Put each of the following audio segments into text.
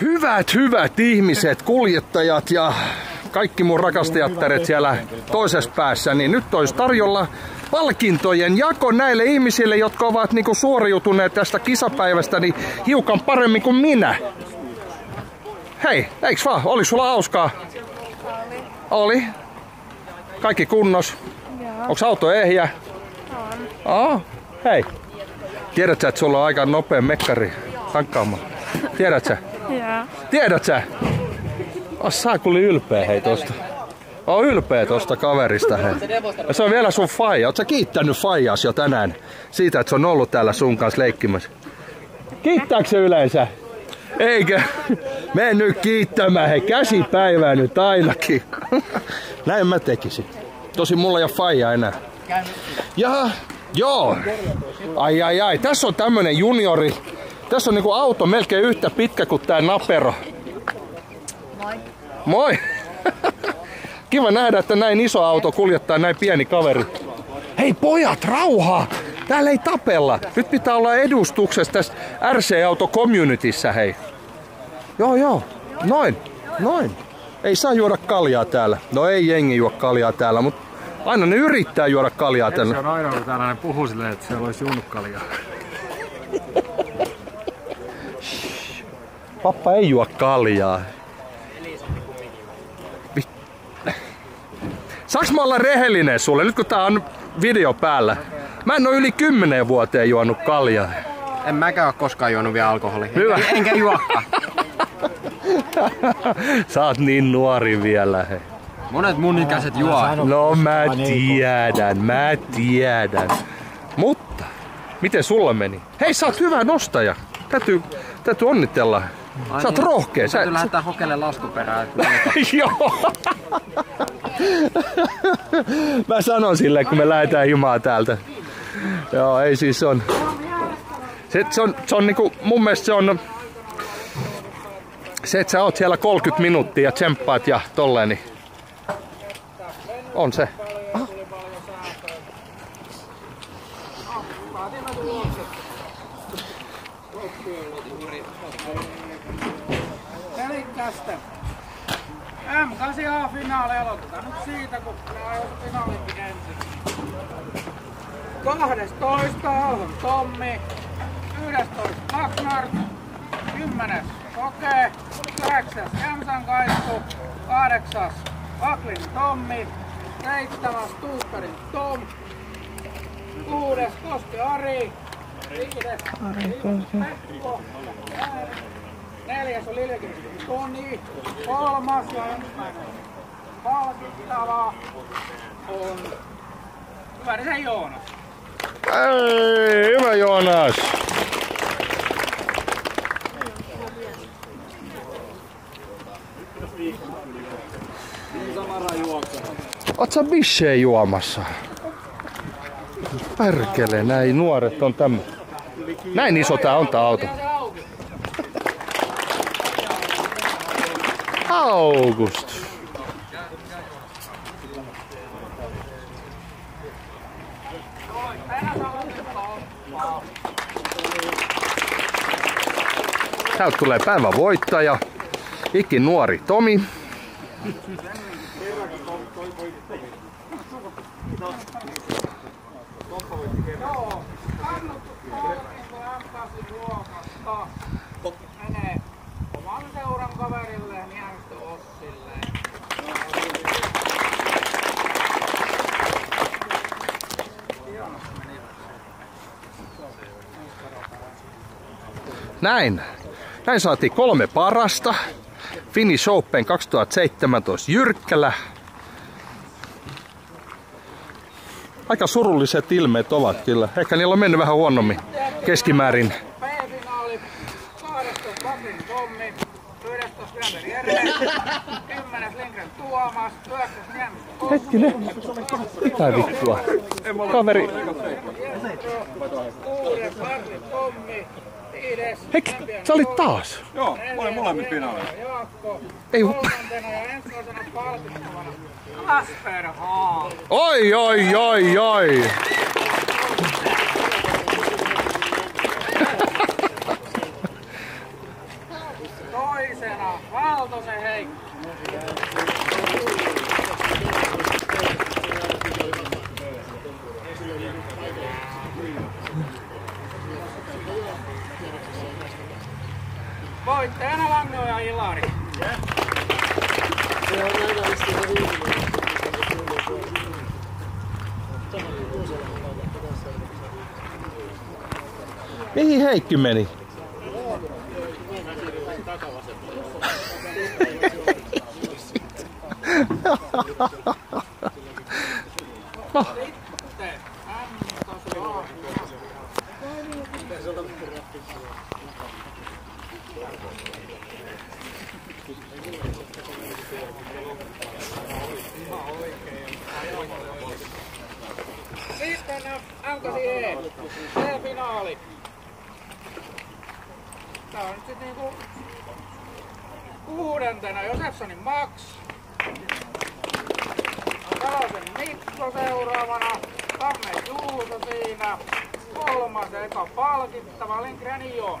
Hyvät, hyvät ihmiset, kuljettajat ja kaikki mun rakastajattaret siellä toisessa päässä, niin nyt olisi tarjolla palkintojen jako näille ihmisille, jotka ovat niinku suoriutuneet tästä kisapäivästä niin hiukan paremmin kuin minä. Hei, eiks vaan? Oli sulla hauskaa? Oli. Oli. Kaikki kunnos. Joo. Onks auto ehjä? On. Aa, hei. Tiedätkö, että sulla on aika nopea mekkari tankkaamaan? Tiedätkö? Tiedät sä? Oh, sä kuli ylpeä hei tosta. Oon ylpeä tosta kaverista hei. Ja se on vielä sun faija. Oot sä kiittänyt faijaas jo tänään siitä, että se on ollut täällä sun kanssa leikkimässä? Kiittääkö se yleensä? Eikö? Mene nyt kiittämään, hei käsipäivää nyt ainakin. Näin mä tekisin. Tosi mulla ei ole faija enää. Ja joo. Ai ai ai, tässä on tämmönen juniori. Tässä on niinku auto melkein yhtä pitkä kuin tää napero. Moi. Moi. Kiva nähdä, että näin iso auto kuljettaa näin pieni kaveri. Hei pojat, rauhaa! Täällä ei tapella. Nyt pitää olla edustuksessa tässä RC-auto communityssä, hei. Joo, joo. Noin. Noin. Ei saa juoda kaljaa täällä. No ei jengi juo kaljaa täällä, mutta aina ne yrittää juoda kaljaa Se täällä. on aina, kun täällä ne puhuu silleen, että siellä olisi junnukkalia. Pappa ei juo kaljaa. Saanko mä olla rehellinen sulle, nyt kun tää on video päällä? Mä en oo yli kymmenen vuoteen juonut kaljaa. En mäkään ole koskaan juonut vielä alkoholia. Hyvä. Enkä, enkä juokka. Sä oot niin nuori vielä. Hei. Monet mun ikäiset juo. No mä tiedän, mä tiedän. Mutta, miten sulla meni? Hei, sä oot hyvä nostaja. Täytyy, täytyy onnitella. Sä oot rohkea. Sä, Täytyy lähettää hokelle laskuperää. Joo. Mä sanon sille, kun me lähdetään himaa täältä. Joo, ei siis se on... Se, se on, se on niinku, mun mielestä se on... Se, että sä oot siellä 30 minuuttia ja tsemppaat ja tolleen, niin... On se. Aha. Elikkästä. M8A-finaali aloitetaan nyt siitä, kun ne ajoi finaalikin ensin. 12. Alhon Tommi. 11. Magnart. 10. Koke. 9. Jämsän Kaiku. 8. Aklin Tommi. 7. Tuukkarin Tom. 6. Koski Ari. 5. Pekko. Neljäs on Liljekin Toni. Kolmas ja ensimmäinen palkittava on Hyvärisen Joonas. Ei, hyvä Joonas. Oot sä bissejä juomassa? Perkele, näin nuoret on tämmö. Näin iso tää on tää auto. August. Täältä tulee päivän voittaja. Ikin nuori Tomi. Joo, annettu palkinto M8 luokasta menee oman seuran kaverille Niemistö Ossille. Näin. Näin saatiin kolme parasta. Finnish Open 2017 Jyrkkälä. Aika surulliset ilmeet ovat kyllä. Ehkä niillä on mennyt vähän huonommin keskimäärin. B-finaali 12 Bakrin Tommi, 11 Gränberg Jere, 10 Lindgren Tuomas, 9 Niemistö Ossi, Hetkinen. Mitä vittua? Kaveri. 6 Bakrin Tommi, 5 Hei, sä olit taas. Joo, mä olin molemmin finaaleissa. Jaakko, Ei, oi, oi, oi, oi. Toisena Valtosen Heikki. Voittajana Langoja Ilari. Mihin Heikki meni? No, Sitten Antos Laakkola. Sitten Ankasi E. C-finaali. Tää on nyt sit niinku kuudentena Josefsonin Max. Salosen Mikko seuraavana. Tamme Juuso siinä. Kolmas ja eka palkittava Lindgren Joon.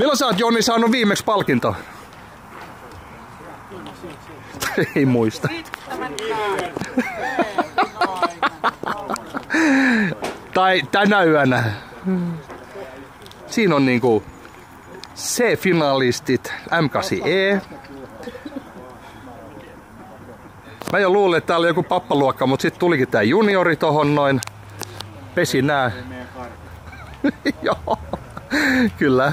milloin sä oot Joni saanut viimeksi palkinto? Ei muista. Tai tänä yönä. Siinä on niinku C-finalistit M8E. Mä jo luulin, että tää oli joku pappaluokka, mutta sitten tulikin tää juniori tohon noin. Pesi nää. Joo, kyllä.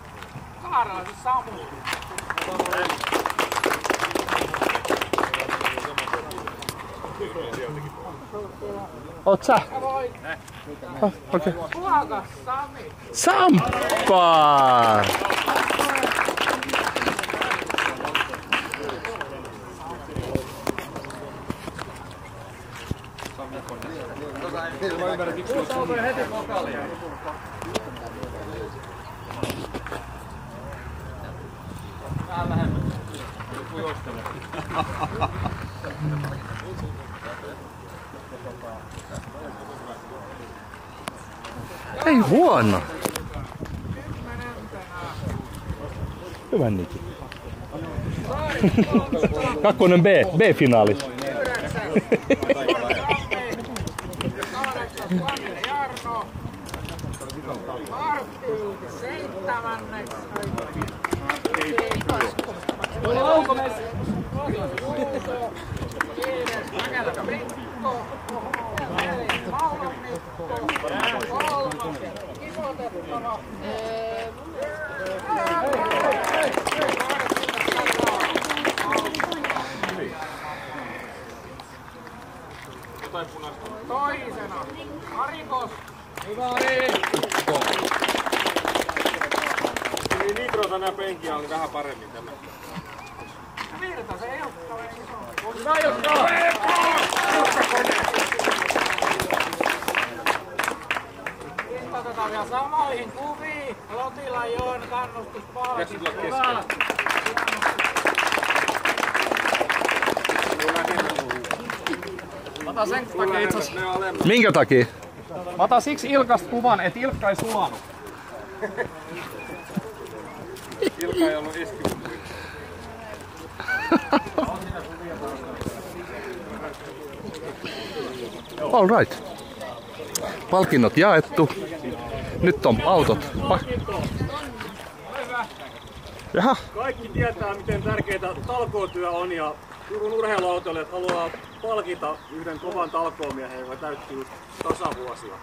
Kaaralaisen Samu. Oot sä? Oh, Okei. Okay. Puhakas Sami. Samppa! Ei huono. Hyvä Niki. Kakkonen B, B-finaali. Jarno. Martti seitsemänneksi. Viides Mäkelä Mikko. Neljäs Niin Nitro tänä penkiä oli vähän paremmin tämä. Virtasen Ilkka vei iso. Hyvä Jukka! Sitten otetaan vielä samoihin kuviin. Lotila Joon. Hyvä. Sen takia itse on alemmat. Minkä takia? Mä otan siksi Ilkasta kuvan, että Ilkka ei sulanut. Ilkka ei ollut iski. All right. Palkinnot jaettu. Nyt on autot. Jaha, Kaikki tietää, miten tärkeää talkootyö on ja Turun urheiluautoilijat haluaa palkita yhden kovan talkoomiehen, joka täyttyy tasavuosia.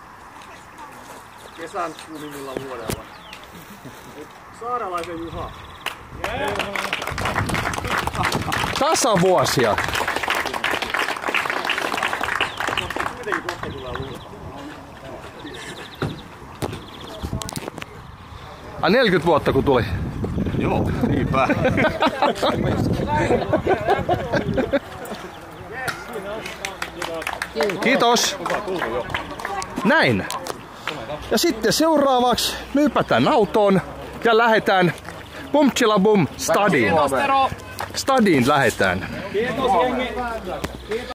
Kesän kuumimmilla vuodella. Saaralaisen Juha. tasavuosia. Tulee luulta. Ai 40 vuotta kun tuli. Joo, niinpä. Kiitos. Näin. Ja sitten seuraavaksi me hypätään autoon ja lähdetään Bum chilla bum stadiin. Stadiin lähetään. Kiitos jengi!